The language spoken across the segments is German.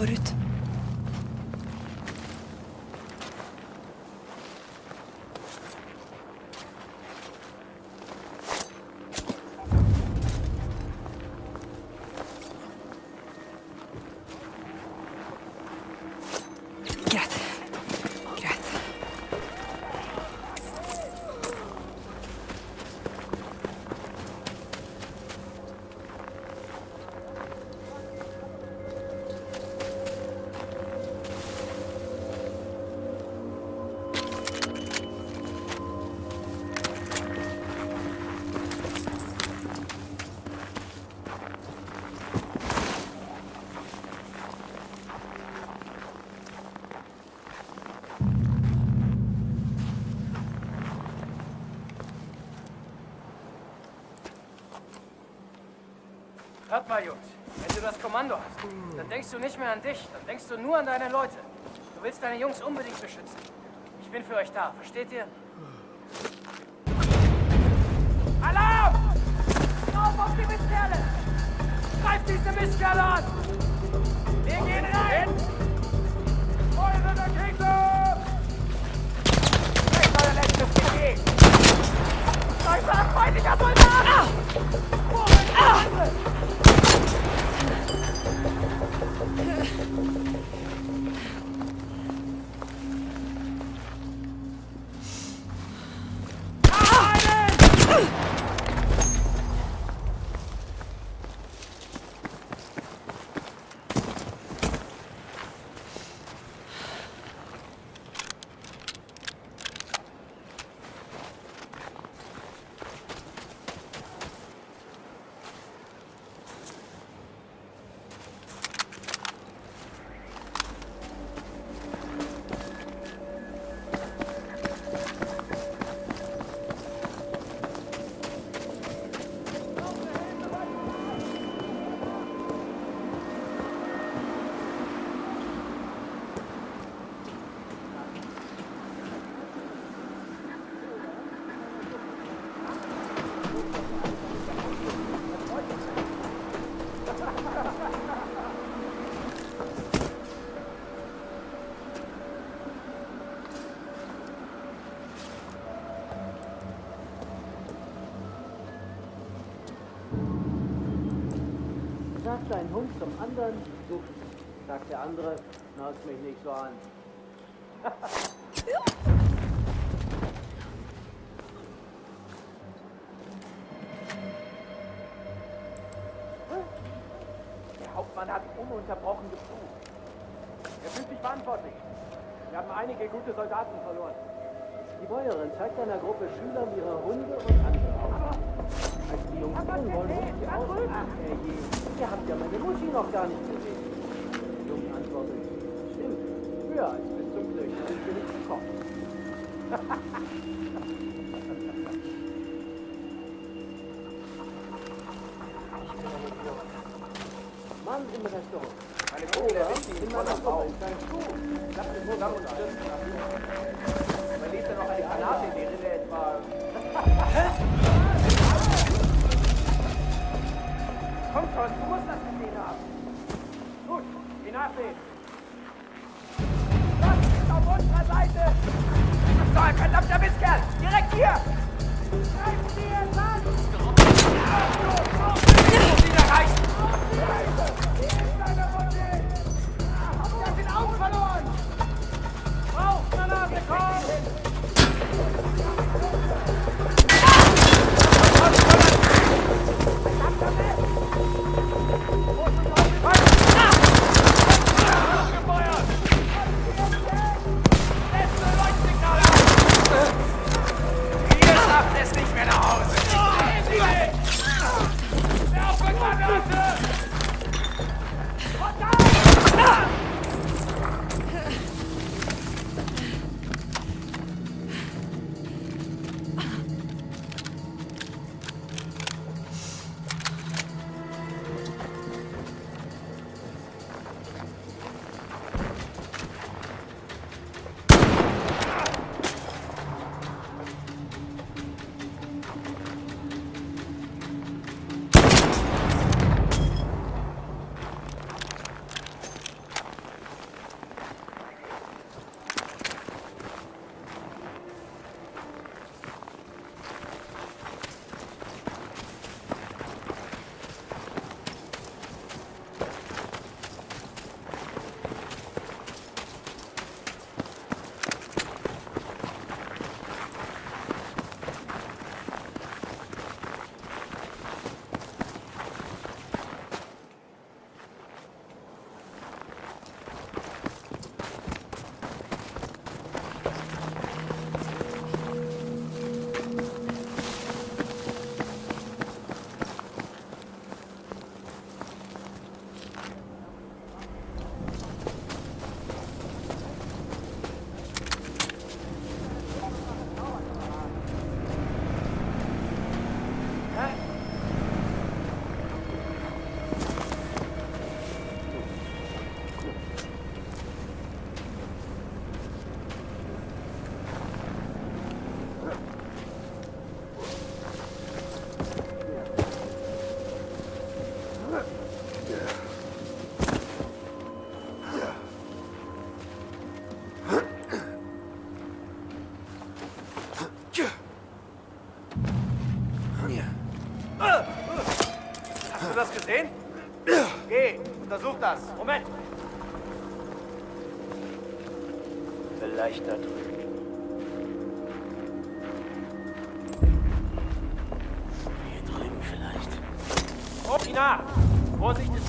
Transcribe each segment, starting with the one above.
forut. Mal, Jungs. Wenn du das Kommando hast, dann denkst du nicht mehr an dich, dann denkst du nur an deine Leute. Du willst deine Jungs unbedingt beschützen. Ich bin für euch da, versteht ihr? Alarm! Auf auf die Mistkerle! Greift diese Mistkerle an! Wir gehen rein! Feuer der Gegner! Das letztes Gebet! Da ist ein feindlicher Soldat! Vorwärts, Sagt ein Hund zum anderen, du, sagt der andere, schnauzt mich nicht so an. Der Hauptmann hat ununterbrochen geflucht. Er fühlt sich verantwortlich. Wir haben einige gute Soldaten verloren. Die Bäuerin zeigt einer Gruppe Schülern ihre Hunde und andere. Als die Jungs wollen, ruft sie aus. Ach, ihr habt ja meine Mutti noch gar nicht gesehen. Die Jungen antwortet, stimmt, früher als bis zum Glück sind wir nicht gekommen. Mann im Restaurant. Meine Bruder in meiner Frau in seinem Stuhl. Lass den Mund ab und Man liest ja noch eine Granate die Rille etwa. Erfolg. Du musst das gesehen haben. Gut, wie nachsehen. Das ist auf unserer Seite. Das So ein verdammter Mistkerl. Direkt hier. Greifen Sie ihn an. Wieder reichen. Auf die Seite.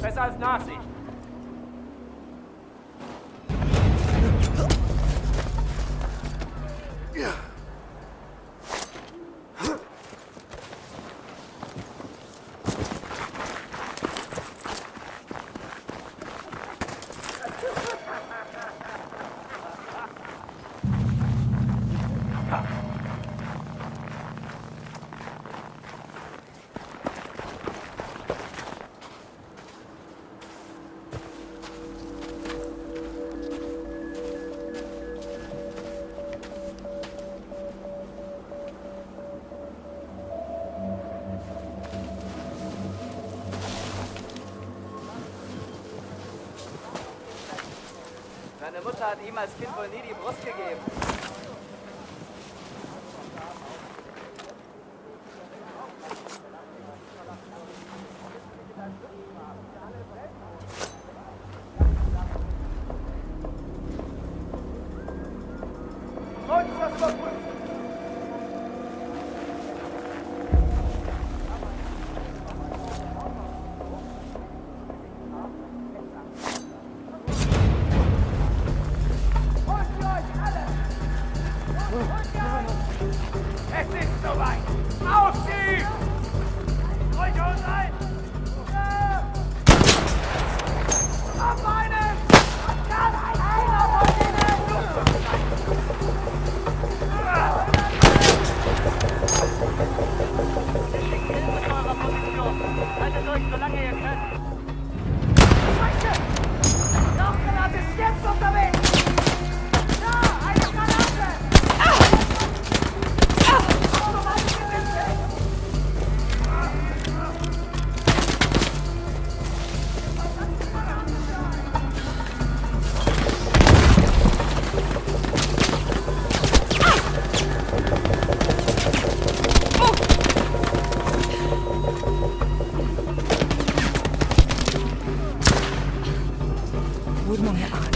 Besser als Nachsicht. Seine Mutter hat ihm als Kind wohl nie die Brust gegeben. Papa! Good morning, eyes.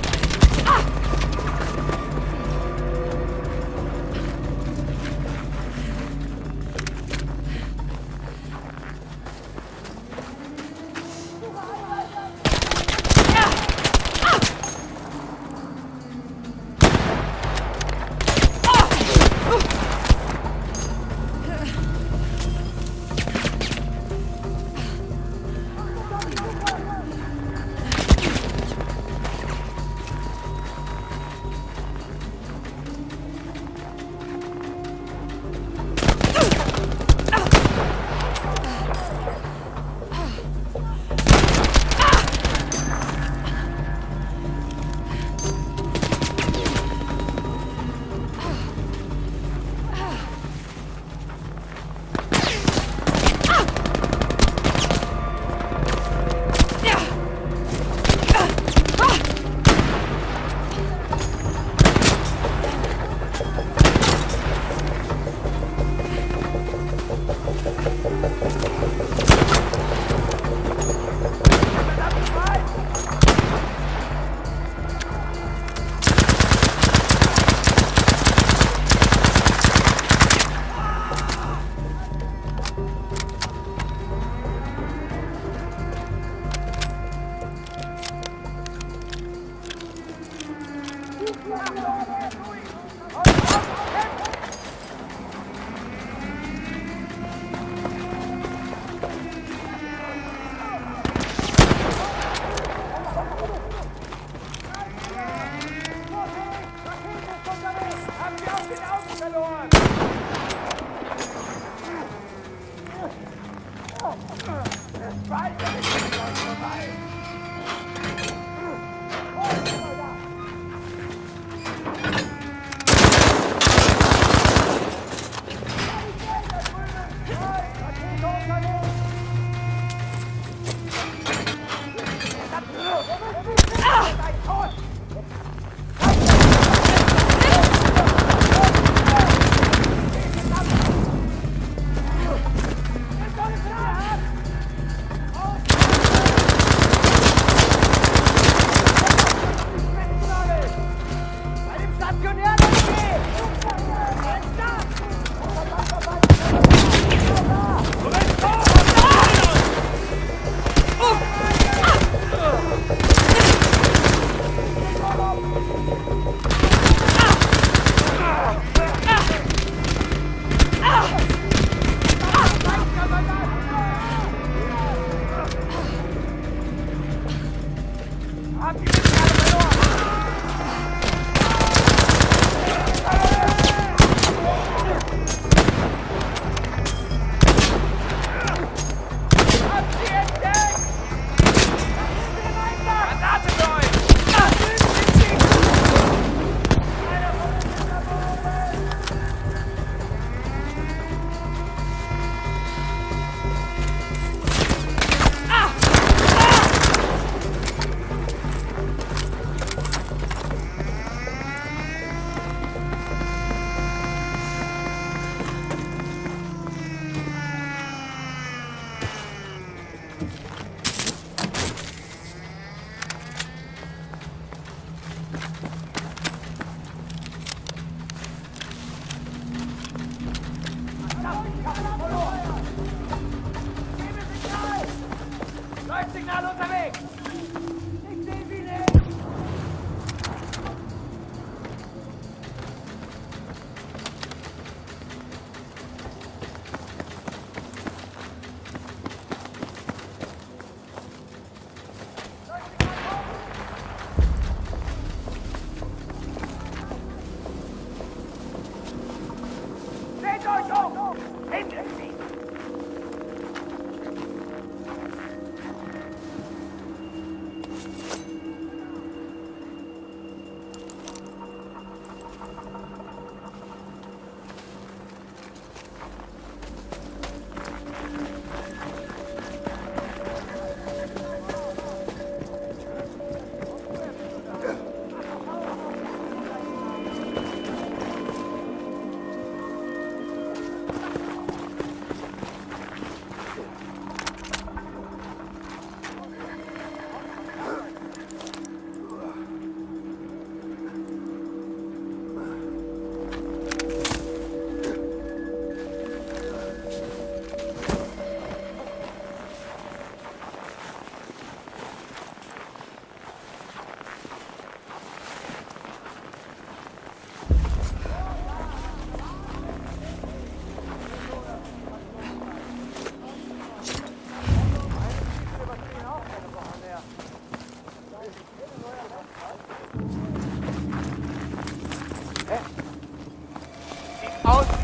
好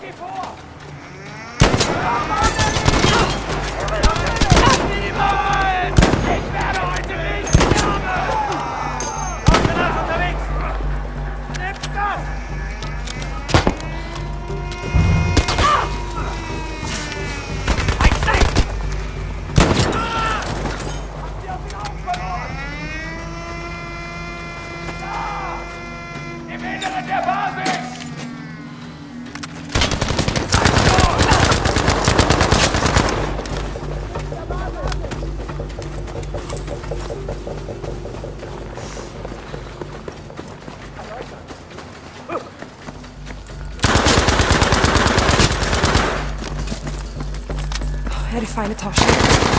before! I had to find Natasha.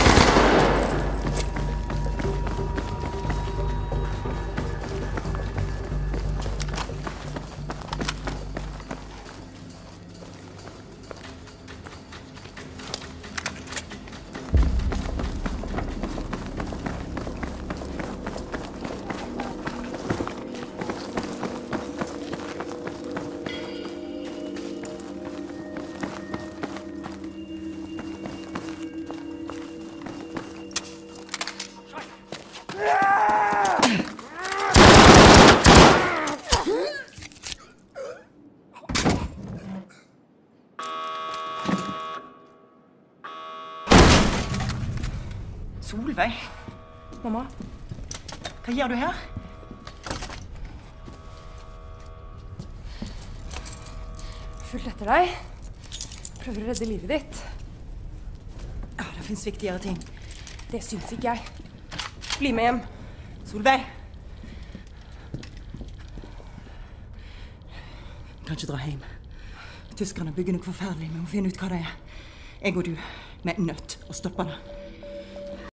Solveig, Mamma, hva gjør du her? fulgt etter deg. Prøver å redde livet ditt. Ja, det fins viktigere ting. Det syns ikke jeg. Bli med hjem. Solveig! Kan ikke dra hjem. Tyskerne bygger noe forferdelig. Vi må finne ut hva det er. Jeg og du, vi er nødt å stoppe det.